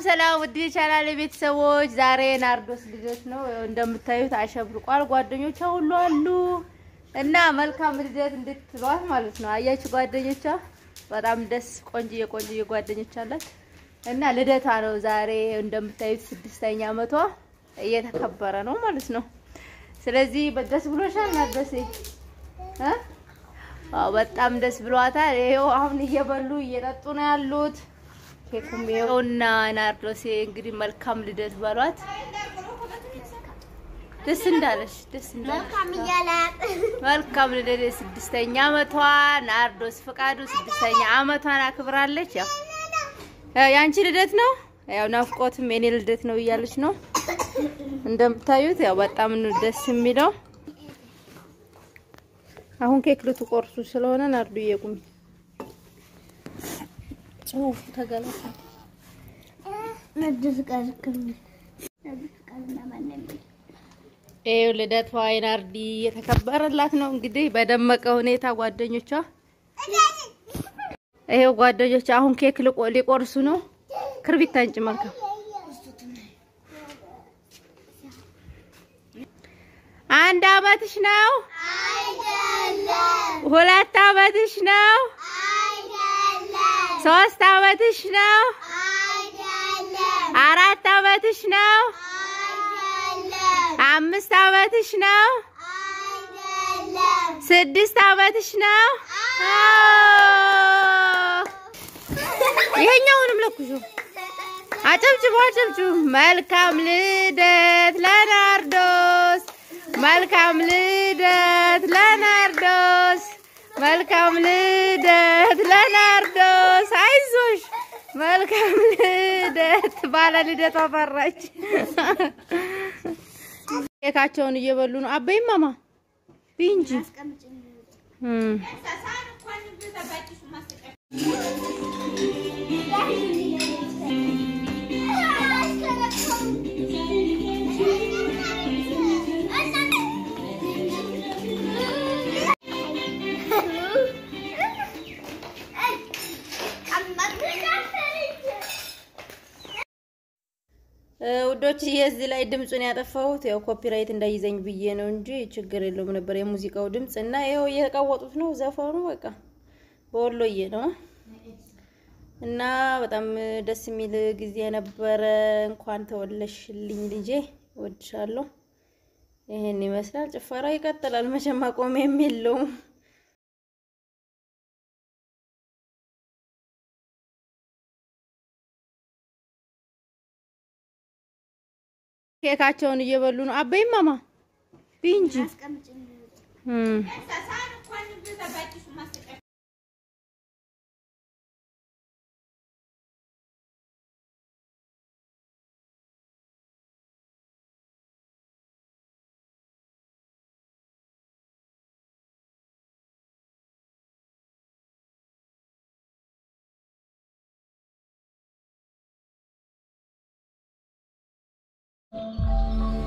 ሰላም ውድ የቻናሌ ቤተሰቦች፣ ዛሬ ናርዶስ ልደት ነው። እንደምታዩት አሸብርቋል። ጓደኞቿ ሁሉ አሉ እና መልካም ልደት እንድትሏት ማለት ነው። አያችሁ ጓደኞቿ በጣም ደስ ቆንጆዬ ቆንጆዬ ጓደኞች አላት እና ልደቷ ነው ዛሬ። እንደምታዩት ስድስተኛ ዓመቷ እየተከበረ ነው ማለት ነው። ስለዚህ ደስ ብሎሻል አዎ በጣም ደስ ብሏታል። ይሄው አሁን እየበሉ እየጠጡ ነው ያሉት። ይኸውና ናርዶሴ እንግዲህ መልካም ልደት በሏት። ደስ እንዳለሽ ደስ እንዳለሽ መልካም ልደት። የስድስተኛ ዓመቷ ናርዶስ ፈቃዱ ስድስተኛ ዓመቷን አክብራለች። ያው የአንቺ ልደት ነው፣ ያው ናፍቆትም የኔ ልደት ነው እያለች ነው እንደምታዩት። ያው በጣም ነው ደስ የሚለው። አሁን ኬክ ልትቆርሱ ስለሆነ ናርዱ እየቁሚ ጽሁፉ ይኸው ልደቷ የናርዲ የተከበረላት ነው እንግዲህ በደመቀ ሁኔታ ጓደኞቿ ይሄው ጓደኞቿ አሁን ኬክ ሊቆርሱ ነው። ክርቢት አንጭ መልካም አንድ አመትሽ ነው? ሁለት አመትሽ ነው? ሶስት አመትሽ ነው? አራት አመትሽ ነው? አምስት አመትሽ ነው? ስድስት አመትሽ ነው? ይሄኛውንም ለኩሹ አጨብጭቡ አጨብጭቡ። መልካም ልደት ለናርዶስ፣ መልካም ልደት ለናርዶስ፣ መልካም ልደት ለናርዶስ። መልካም ልደት። ባለ ልደቷ ፈራች። ኬካቸውን እየበሉ ነው። አበይም ማማ ቢንጂ ውዶች የዚህ ላይ ድምፁን ያጠፋሁት ያው copyright እንዳይዘኝ ብዬ ነው እንጂ ችግር የለውም ነበር የሙዚቃው ድምፅ እና ይኸው እየተቀወጡት ነው ዘፈኑ በቃ በወሎዬ ነው እና በጣም ደስ የሚል ጊዜ ነበረ። እንኳን ተወለድሽልኝ ልጄ እወድሻለሁ። ይሄን ይመስላል። ጭፈራው ይቀጥላል መቼም ማቆሚያም የለውም። ኬካቸውን እየበሉ ነው። አበይም ማማ ቢንጂ Música